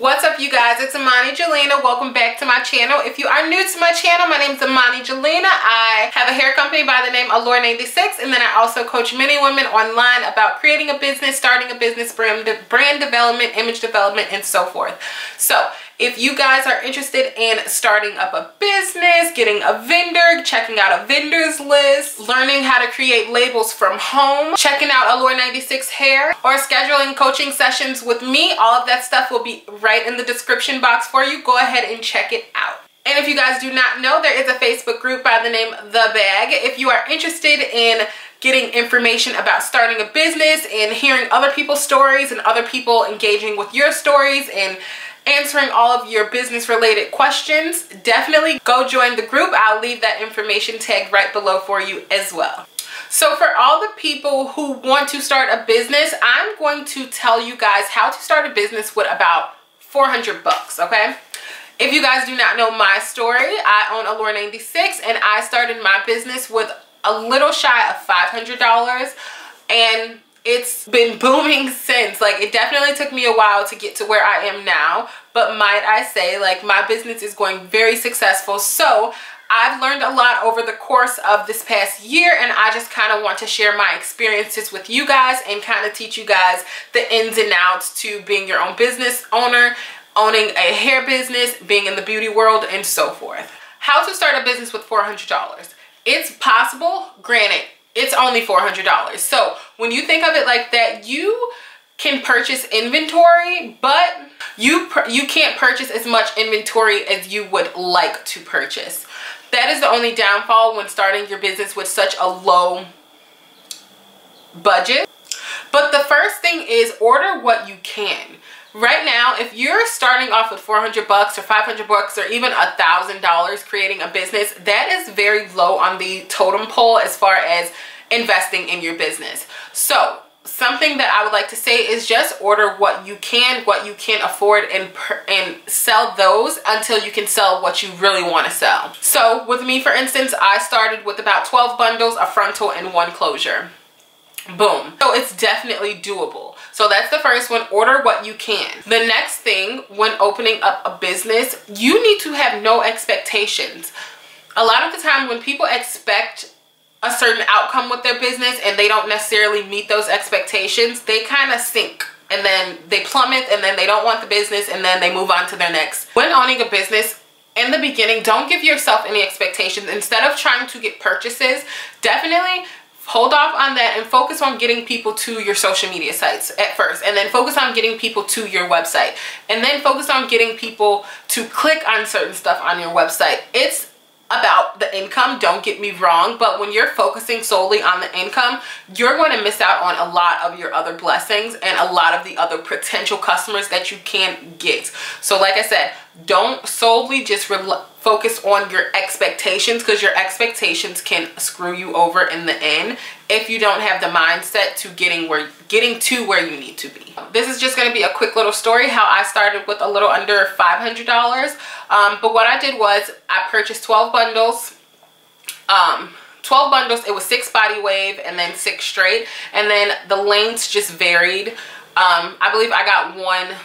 What's up you guys, it's Imani Jelena. Welcome back to my channel. If you are new to my channel, my name is Imani Jelena. I have a hair company by the name Allure96 and then I also coach many women online about creating a business, starting a business, brand, brand development, image development, and so forth. So if you guys are interested in starting up a business, getting a vendor, checking out a vendor's list, learning how to create labels from home, checking out Allure 96 hair, or scheduling coaching sessions with me, all of that stuff will be right in the description box for you. Go ahead and check it out. And if you guys do not know, there is a Facebook group by the name The Bag. If you are interested in getting information about starting a business and hearing other people's stories and other people engaging with your stories and answering all of your business related questions, definitely go join the group. I'll leave that information tagged right below for you as well. So for all the people who want to start a business, I'm going to tell you guys how to start a business with about 400 bucks, okay? If you guys do not know my story, I own Allure 96 and I started my business with a little shy of $500 and it's been booming since like it definitely took me a while to get to where I am now but might I say like my business is going very successful so I've learned a lot over the course of this past year and I just kind of want to share my experiences with you guys and kind of teach you guys the ins and outs to being your own business owner, owning a hair business, being in the beauty world and so forth. How to start a business with $400. It's possible, granted, it's only $400. So when you think of it like that, you can purchase inventory, but you you can't purchase as much inventory as you would like to purchase. That is the only downfall when starting your business with such a low budget. But the first thing is order what you can. Right now, if you're starting off with 400 bucks or 500 bucks or even a thousand dollars creating a business, that is very low on the totem pole as far as investing in your business. So something that I would like to say is just order what you can, what you can afford and, and sell those until you can sell what you really want to sell. So with me, for instance, I started with about 12 bundles, a frontal and one closure. Boom. So it's definitely doable. So that's the first one, order what you can. The next thing when opening up a business, you need to have no expectations. A lot of the time when people expect a certain outcome with their business and they don't necessarily meet those expectations, they kind of sink and then they plummet and then they don't want the business and then they move on to their next. When owning a business, in the beginning, don't give yourself any expectations. Instead of trying to get purchases, definitely hold off on that and focus on getting people to your social media sites at first and then focus on getting people to your website and then focus on getting people to click on certain stuff on your website. It's about the income don't get me wrong but when you're focusing solely on the income you're going to miss out on a lot of your other blessings and a lot of the other potential customers that you can get. So like i said don't solely just focus on your expectations because your expectations can screw you over in the end if you don't have the mindset to getting where getting to where you need to be. This is just going to be a quick little story how i started with a little under 500 dollars. Um, but what i did was i purchased 12 bundles. Um 12 bundles it was six body wave and then six straight and then the lengths just varied. Um i believe i got one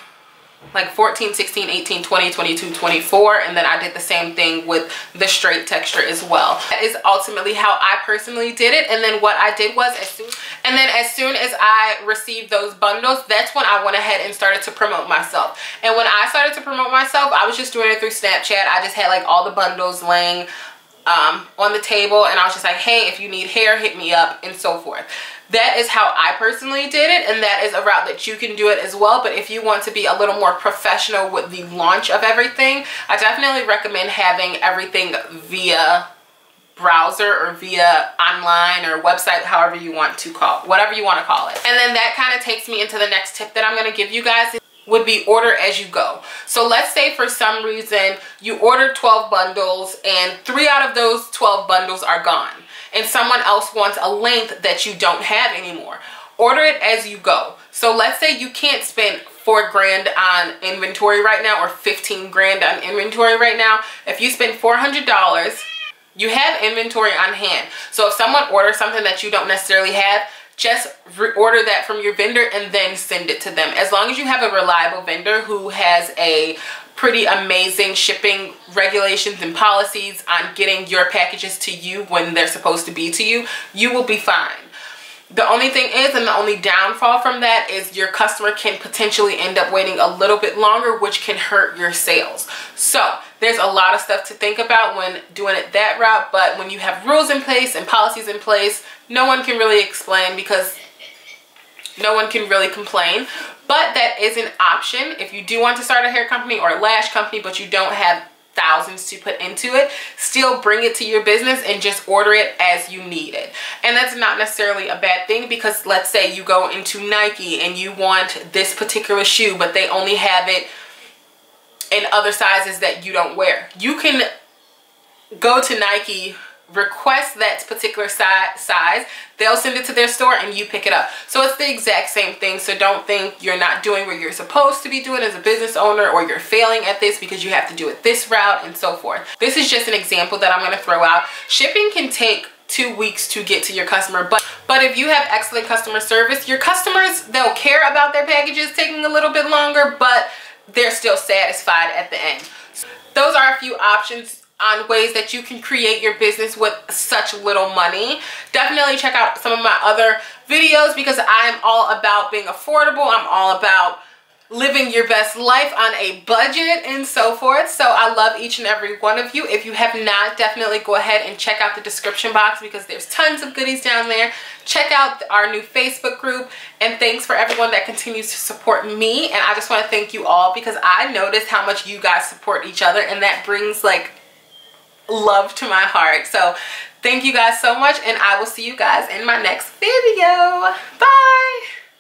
like 14 16 18 20 22 24 and then i did the same thing with the straight texture as well. That is ultimately how i personally did it and then what i did was as soon and then as soon as i received those bundles that's when i went ahead and started to promote myself. And when i started to promote myself i was just doing it through snapchat. I just had like all the bundles laying um, on the table and I was just like, hey, if you need hair, hit me up and so forth. That is how I personally did it and that is a route that you can do it as well. But if you want to be a little more professional with the launch of everything, I definitely recommend having everything via browser or via online or website however you want to call whatever you want to call it and then that kind of takes me into the next tip that i'm going to give you guys would be order as you go. So let's say for some reason you ordered 12 bundles and three out of those 12 bundles are gone and someone else wants a length that you don't have anymore. Order it as you go. So let's say you can't spend four grand on inventory right now or 15 grand on inventory right now. If you spend $400, you have inventory on hand. So if someone orders something that you don't necessarily have, just order that from your vendor and then send it to them. As long as you have a reliable vendor who has a pretty amazing shipping regulations and policies on getting your packages to you when they're supposed to be to you, you will be fine. The only thing is, and the only downfall from that is your customer can potentially end up waiting a little bit longer, which can hurt your sales. So there's a lot of stuff to think about when doing it that route, but when you have rules in place and policies in place, no one can really explain because no one can really complain. But that is an option if you do want to start a hair company or a lash company, but you don't have thousands to put into it still bring it to your business and just order it as you need it and that's not necessarily a bad thing because let's say you go into Nike and you want this particular shoe but they only have it in other sizes that you don't wear. You can go to Nike request that particular size. They'll send it to their store and you pick it up. So it's the exact same thing. So don't think you're not doing what you're supposed to be doing as a business owner or you're failing at this because you have to do it this route and so forth. This is just an example that i'm going to throw out. Shipping can take two weeks to get to your customer but but if you have excellent customer service your customers they'll care about their packages taking a little bit longer but they're still satisfied at the end those are a few options on ways that you can create your business with such little money. Definitely check out some of my other videos because I'm all about being affordable. I'm all about living your best life on a budget and so forth. So I love each and every one of you. If you have not, definitely go ahead and check out the description box because there's tons of goodies down there. Check out our new Facebook group and thanks for everyone that continues to support me. And I just want to thank you all because I noticed how much you guys support each other and that brings like love to my heart. So thank you guys so much and I will see you guys in my next video. Bye!